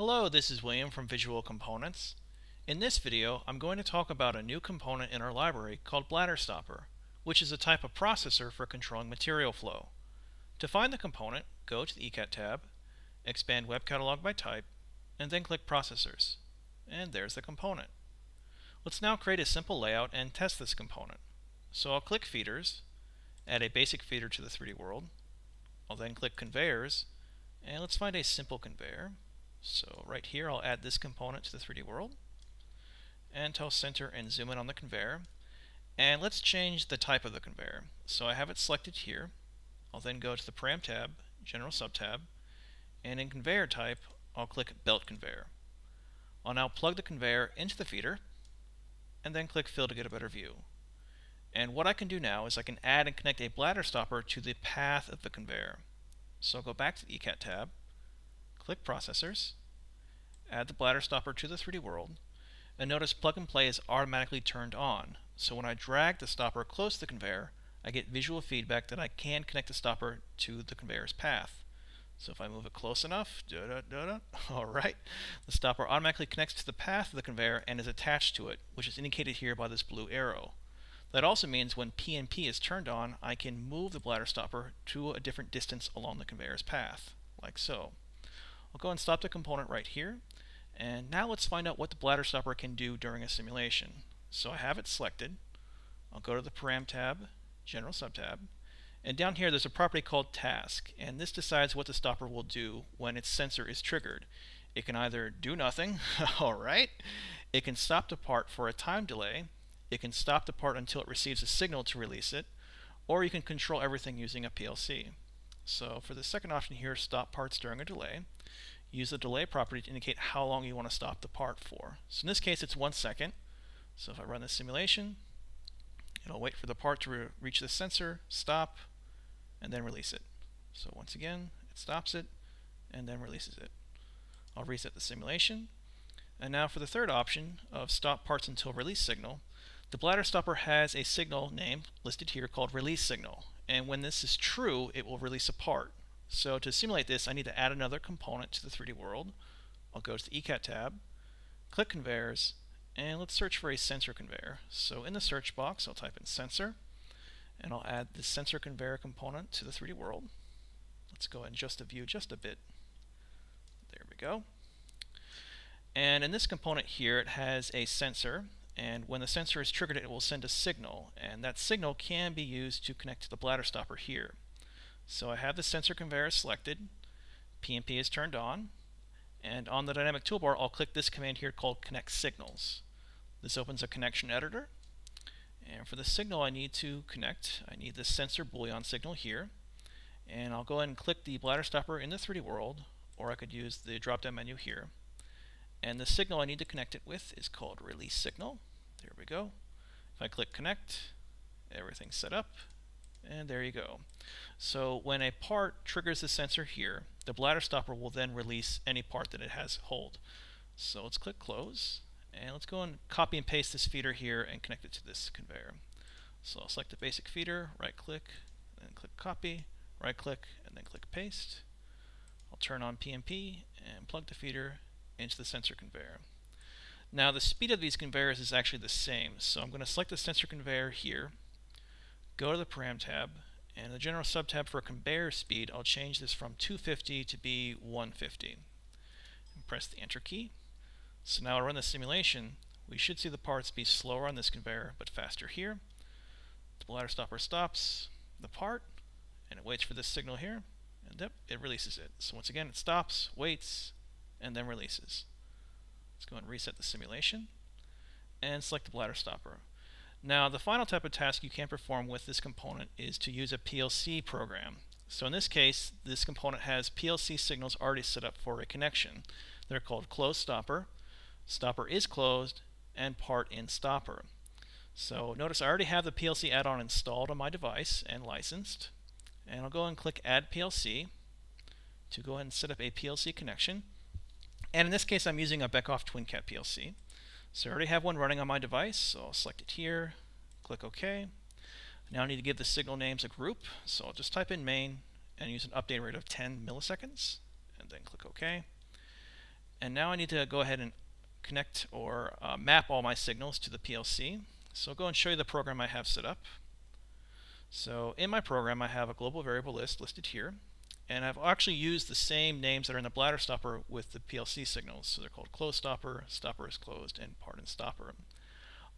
Hello, this is William from Visual Components. In this video, I'm going to talk about a new component in our library called Bladder Stopper, which is a type of processor for controlling material flow. To find the component, go to the ECAT tab, expand Web Catalog by type, and then click Processors. And there's the component. Let's now create a simple layout and test this component. So I'll click Feeders, add a basic feeder to the 3D world. I'll then click Conveyors, and let's find a simple conveyor. So right here I'll add this component to the 3D world and tell center and zoom in on the conveyor. And let's change the type of the conveyor. So I have it selected here. I'll then go to the Param tab, General Subtab, and in Conveyor Type, I'll click Belt Conveyor. I'll now plug the conveyor into the feeder, and then click Fill to get a better view. And what I can do now is I can add and connect a bladder stopper to the path of the conveyor. So I'll go back to the ECAT tab, click Processors, add the bladder stopper to the 3D world, and notice plug and play is automatically turned on. So when I drag the stopper close to the conveyor, I get visual feedback that I can connect the stopper to the conveyor's path. So if I move it close enough, da -da -da alright, the stopper automatically connects to the path of the conveyor and is attached to it, which is indicated here by this blue arrow. That also means when PNP is turned on, I can move the bladder stopper to a different distance along the conveyor's path, like so. I'll go and stop the component right here. And now let's find out what the bladder stopper can do during a simulation. So I have it selected. I'll go to the Param tab, General Subtab, and down here there's a property called Task, and this decides what the stopper will do when its sensor is triggered. It can either do nothing, alright, it can stop the part for a time delay, it can stop the part until it receives a signal to release it, or you can control everything using a PLC. So for the second option here, stop parts during a delay, use the delay property to indicate how long you want to stop the part for. So in this case, it's one second. So if I run the simulation, it'll wait for the part to re reach the sensor, stop, and then release it. So once again, it stops it, and then releases it. I'll reset the simulation. And now for the third option of stop parts until release signal, the bladder stopper has a signal name listed here called release signal. And when this is true, it will release a part. So to simulate this, I need to add another component to the 3D world. I'll go to the ECAT tab, click Conveyors, and let's search for a sensor conveyor. So in the search box, I'll type in sensor, and I'll add the sensor conveyor component to the 3D world. Let's go and adjust the view just a bit. There we go. And in this component here, it has a sensor, and when the sensor is triggered, it will send a signal, and that signal can be used to connect to the bladder stopper here. So I have the sensor conveyor selected, PNP is turned on, and on the dynamic toolbar I'll click this command here called connect signals. This opens a connection editor, and for the signal I need to connect, I need the sensor boolean signal here, and I'll go ahead and click the bladder stopper in the 3D world, or I could use the drop-down menu here. And the signal I need to connect it with is called release signal. There we go. If I click connect, everything's set up, and there you go. So when a part triggers the sensor here, the bladder stopper will then release any part that it has hold. So let's click close, and let's go and copy and paste this feeder here and connect it to this conveyor. So I'll select the basic feeder, right click, then click copy, right click, and then click paste. I'll turn on PNP and plug the feeder into the sensor conveyor. Now the speed of these conveyors is actually the same, so I'm going to select the sensor conveyor here, go to the Param tab, and the general subtab for conveyor speed, I'll change this from 250 to be 150. And press the enter key. So now I'll run the simulation. We should see the parts be slower on this conveyor, but faster here. The bladder stopper stops the part, and it waits for this signal here, and yep, it releases it. So once again, it stops, waits, and then releases. Let's go and reset the simulation, and select the bladder stopper. Now, the final type of task you can perform with this component is to use a PLC program. So in this case, this component has PLC signals already set up for a connection. They're called close stopper, stopper is closed, and part in stopper. So notice I already have the PLC add-on installed on my device and licensed. And I'll go and click Add PLC to go ahead and set up a PLC connection. And in this case, I'm using a Beckhoff TwinCat PLC. So I already have one running on my device, so I'll select it here, click OK. Now I need to give the signal names a group, so I'll just type in main and use an update rate of 10 milliseconds, and then click OK. And now I need to go ahead and connect or uh, map all my signals to the PLC. So I'll go and show you the program I have set up. So in my program I have a global variable list listed here and I've actually used the same names that are in the bladder stopper with the PLC signals. So they're called close stopper, stopper is closed, and part in stopper.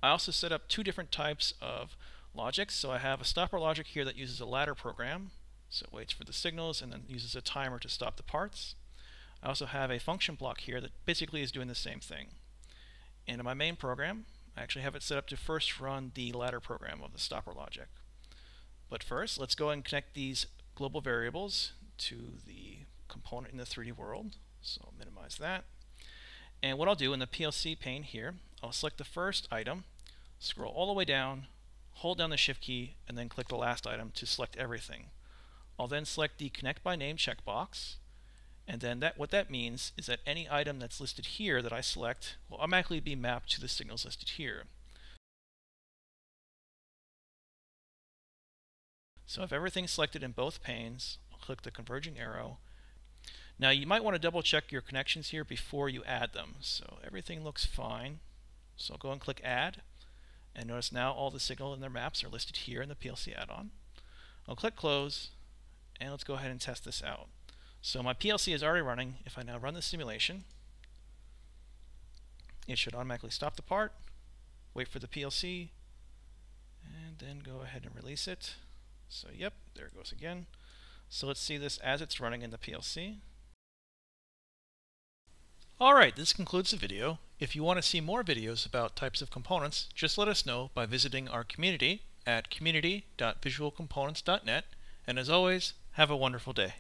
I also set up two different types of logic. So I have a stopper logic here that uses a ladder program. So it waits for the signals and then uses a timer to stop the parts. I also have a function block here that basically is doing the same thing. And in my main program, I actually have it set up to first run the ladder program of the stopper logic. But first, let's go and connect these global variables to the component in the 3D world. So I'll minimize that. And what I'll do in the PLC pane here, I'll select the first item, scroll all the way down, hold down the shift key, and then click the last item to select everything. I'll then select the connect by name checkbox, and then that what that means is that any item that's listed here that I select will automatically be mapped to the signals listed here. So if everything's selected in both panes, click the converging arrow. Now you might want to double check your connections here before you add them. So everything looks fine. So go and click add and notice now all the signal and their maps are listed here in the PLC add-on. I'll click close and let's go ahead and test this out. So my PLC is already running. If I now run the simulation, it should automatically stop the part, wait for the PLC, and then go ahead and release it. So yep, there it goes again. So let's see this as it's running in the PLC. Alright, this concludes the video. If you want to see more videos about types of components, just let us know by visiting our community at community.visualcomponents.net. And as always, have a wonderful day.